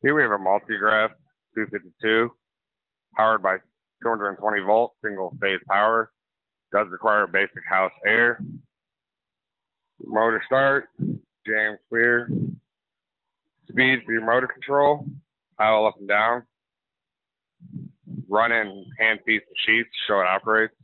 Here we have a Multigraf 252, powered by 220 volt single phase power. Does require basic house air. Motor start, jam clear. Speed for your motor control, toggle up and down. Run in hand piece of sheets, show it operates.